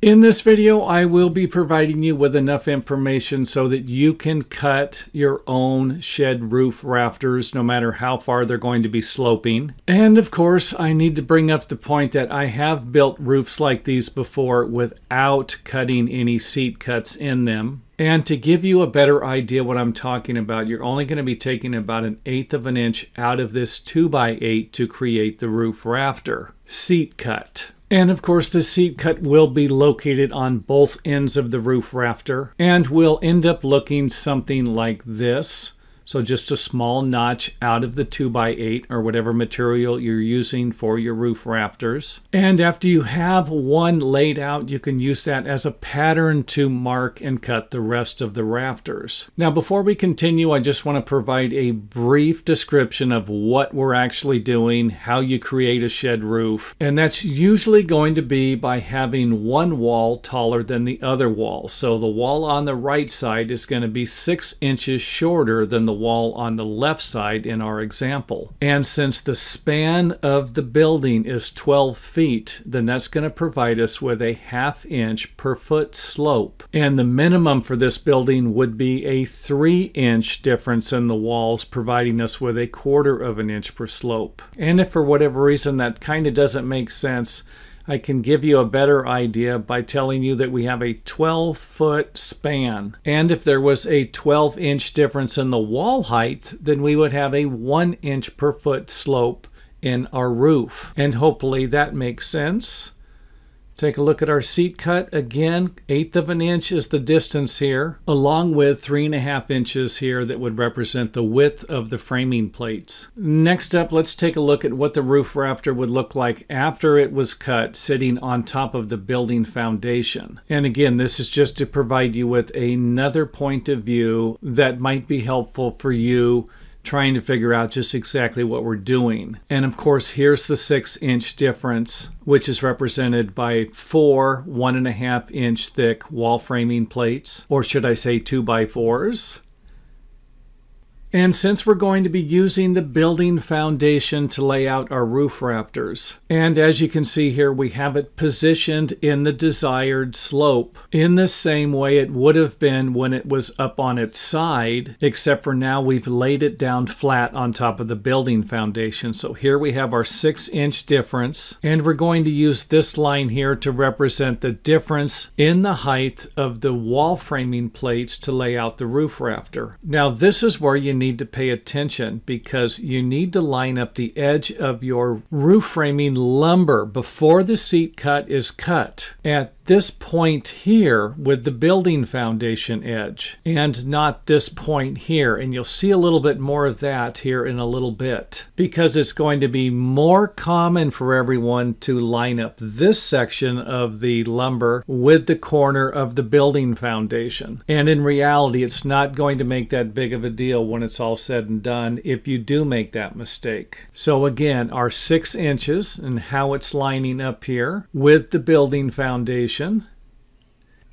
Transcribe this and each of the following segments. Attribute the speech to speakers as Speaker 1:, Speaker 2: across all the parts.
Speaker 1: In this video, I will be providing you with enough information so that you can cut your own shed roof rafters no matter how far they're going to be sloping. And of course, I need to bring up the point that I have built roofs like these before without cutting any seat cuts in them. And to give you a better idea what I'm talking about, you're only going to be taking about an eighth of an inch out of this 2x8 to create the roof rafter. Seat cut. And of course, the seat cut will be located on both ends of the roof rafter and will end up looking something like this. So just a small notch out of the 2x8 or whatever material you're using for your roof rafters. And after you have one laid out, you can use that as a pattern to mark and cut the rest of the rafters. Now before we continue, I just want to provide a brief description of what we're actually doing, how you create a shed roof. And that's usually going to be by having one wall taller than the other wall. So the wall on the right side is going to be six inches shorter than the wall on the left side in our example. And since the span of the building is 12 feet, then that's going to provide us with a half inch per foot slope. And the minimum for this building would be a 3 inch difference in the walls, providing us with a quarter of an inch per slope. And if for whatever reason that kind of doesn't make sense, I can give you a better idea by telling you that we have a 12 foot span. And if there was a 12 inch difference in the wall height, then we would have a 1 inch per foot slope in our roof. And hopefully that makes sense. Take a look at our seat cut. Again, eighth of an inch is the distance here, along with three and a half inches here that would represent the width of the framing plates. Next up, let's take a look at what the roof rafter would look like after it was cut, sitting on top of the building foundation. And again, this is just to provide you with another point of view that might be helpful for you trying to figure out just exactly what we're doing. And of course, here's the six inch difference, which is represented by four one and a half inch thick wall framing plates, or should I say two by fours. And since we're going to be using the building foundation to lay out our roof rafters, and as you can see here, we have it positioned in the desired slope in the same way it would have been when it was up on its side, except for now we've laid it down flat on top of the building foundation. So here we have our six inch difference, and we're going to use this line here to represent the difference in the height of the wall framing plates to lay out the roof rafter. Now this is where you need to pay attention because you need to line up the edge of your roof framing lumber before the seat cut is cut at this point here with the building foundation edge and not this point here. And you'll see a little bit more of that here in a little bit because it's going to be more common for everyone to line up this section of the lumber with the corner of the building foundation. And in reality, it's not going to make that big of a deal when it's all said and done if you do make that mistake. So again, our six inches and how it's lining up here with the building foundation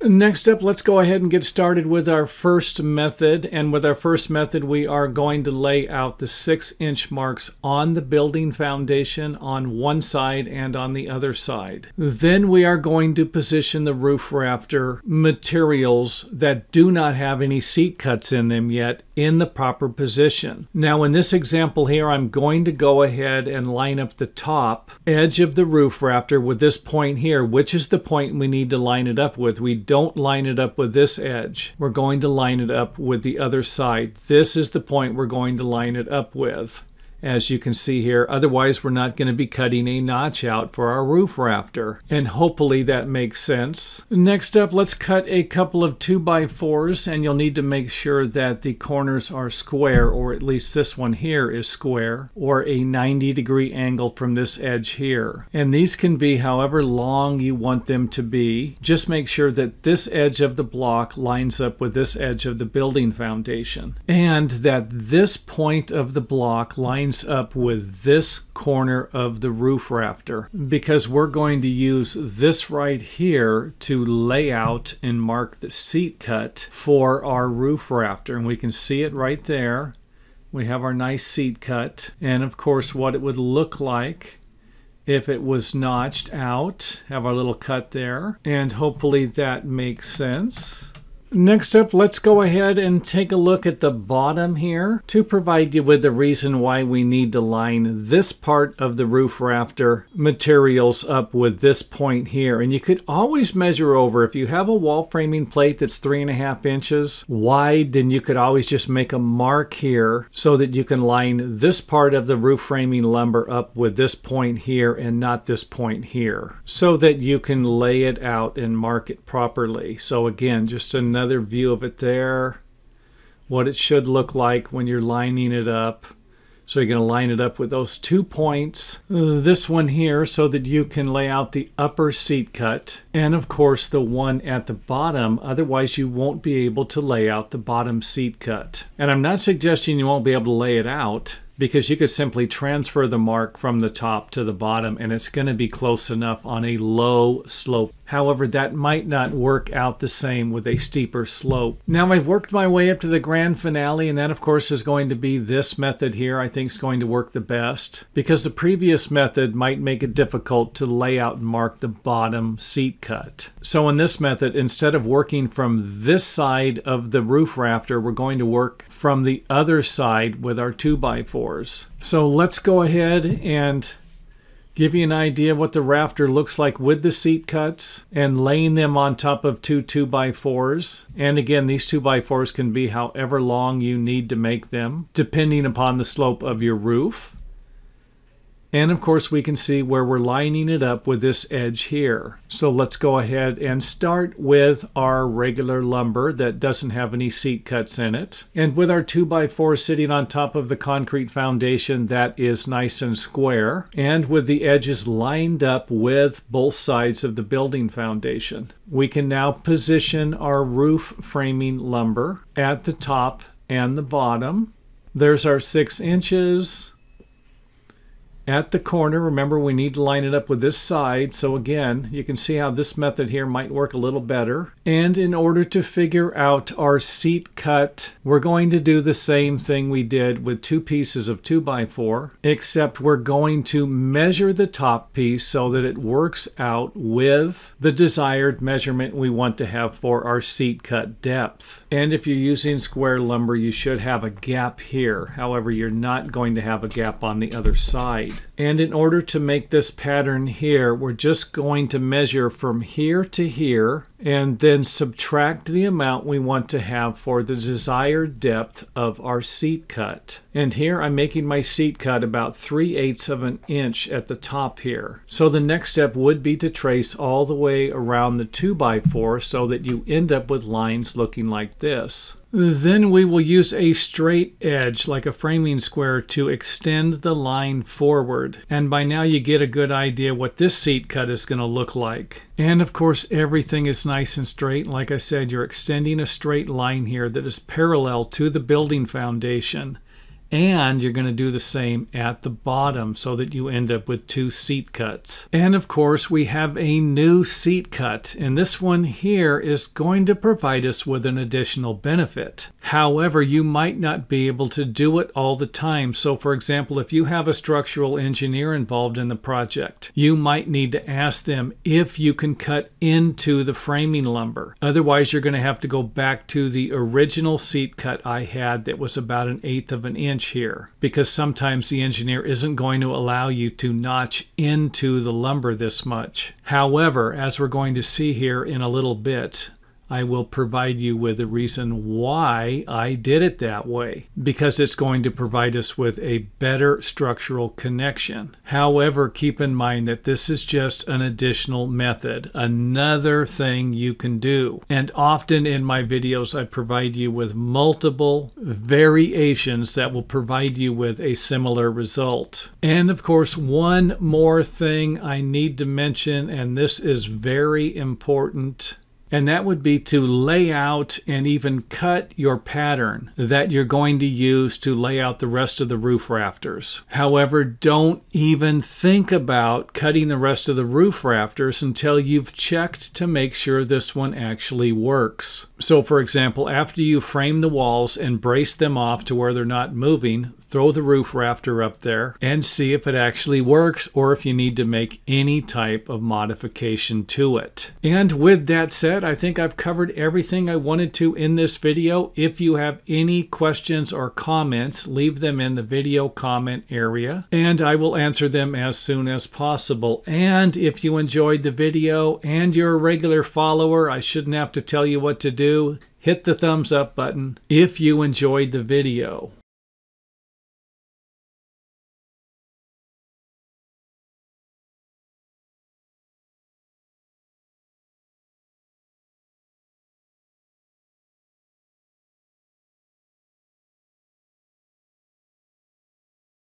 Speaker 1: Next up, let's go ahead and get started with our first method. And with our first method, we are going to lay out the six inch marks on the building foundation on one side and on the other side. Then we are going to position the roof rafter materials that do not have any seat cuts in them yet in the proper position. Now in this example here, I'm going to go ahead and line up the top edge of the roof rafter with this point here, which is the point we need to line it up with. We don't line it up with this edge. We're going to line it up with the other side. This is the point we're going to line it up with as you can see here. Otherwise, we're not going to be cutting a notch out for our roof rafter. And hopefully that makes sense. Next up, let's cut a couple of 2x4s and you'll need to make sure that the corners are square, or at least this one here is square, or a 90 degree angle from this edge here. And these can be however long you want them to be. Just make sure that this edge of the block lines up with this edge of the building foundation. And that this point of the block lines lines up with this corner of the roof rafter because we're going to use this right here to lay out and mark the seat cut for our roof rafter. And we can see it right there. We have our nice seat cut. And of course, what it would look like if it was notched out. Have our little cut there. And hopefully that makes sense. Next up, let's go ahead and take a look at the bottom here to provide you with the reason why we need to line this part of the roof rafter materials up with this point here. And you could always measure over. If you have a wall framing plate that's three and a half inches wide, then you could always just make a mark here so that you can line this part of the roof framing lumber up with this point here and not this point here so that you can lay it out and mark it properly. So again, just another another view of it there. What it should look like when you're lining it up. So you're going to line it up with those two points. This one here so that you can lay out the upper seat cut. And of course the one at the bottom. Otherwise you won't be able to lay out the bottom seat cut. And I'm not suggesting you won't be able to lay it out because you could simply transfer the mark from the top to the bottom and it's going to be close enough on a low slope. However, that might not work out the same with a steeper slope. Now I've worked my way up to the grand finale and that of course is going to be this method here I think is going to work the best because the previous method might make it difficult to lay out and mark the bottom seat cut. So in this method, instead of working from this side of the roof rafter, we're going to work from the other side with our 2x4s. So let's go ahead and give you an idea of what the rafter looks like with the seat cuts and laying them on top of two 2x4s. And again, these 2x4s can be however long you need to make them, depending upon the slope of your roof. And of course we can see where we're lining it up with this edge here. So let's go ahead and start with our regular lumber that doesn't have any seat cuts in it. And with our 2x4 sitting on top of the concrete foundation that is nice and square. And with the edges lined up with both sides of the building foundation. We can now position our roof framing lumber at the top and the bottom. There's our six inches at the corner. Remember, we need to line it up with this side. So again, you can see how this method here might work a little better. And in order to figure out our seat cut, we're going to do the same thing we did with two pieces of 2x4, except we're going to measure the top piece so that it works out with the desired measurement we want to have for our seat cut depth. And if you're using square lumber, you should have a gap here. However, you're not going to have a gap on the other side. And in order to make this pattern here, we're just going to measure from here to here and then subtract the amount we want to have for the desired depth of our seat cut. And here I'm making my seat cut about 3 eighths of an inch at the top here. So the next step would be to trace all the way around the 2x4 so that you end up with lines looking like this. Then we will use a straight edge like a framing square to extend the line forward. And by now you get a good idea what this seat cut is going to look like. And of course everything is nice and straight. Like I said, you're extending a straight line here that is parallel to the building foundation and you're going to do the same at the bottom so that you end up with two seat cuts. And of course we have a new seat cut and this one here is going to provide us with an additional benefit. However, you might not be able to do it all the time. So for example, if you have a structural engineer involved in the project, you might need to ask them if you can cut into the framing lumber. Otherwise, you're going to have to go back to the original seat cut I had that was about an eighth of an inch here because sometimes the engineer isn't going to allow you to notch into the lumber this much. However, as we're going to see here in a little bit, I will provide you with a reason why I did it that way, because it's going to provide us with a better structural connection. However, keep in mind that this is just an additional method, another thing you can do. And often in my videos, I provide you with multiple variations that will provide you with a similar result. And of course, one more thing I need to mention, and this is very important and that would be to lay out and even cut your pattern that you're going to use to lay out the rest of the roof rafters. However, don't even think about cutting the rest of the roof rafters until you've checked to make sure this one actually works. So for example, after you frame the walls and brace them off to where they're not moving, throw the roof rafter up there and see if it actually works or if you need to make any type of modification to it. And with that said, I think I've covered everything I wanted to in this video. If you have any questions or comments, leave them in the video comment area and I will answer them as soon as possible. And if you enjoyed the video and you're a regular follower, I shouldn't have to tell you what to do hit the thumbs up button if you enjoyed the video.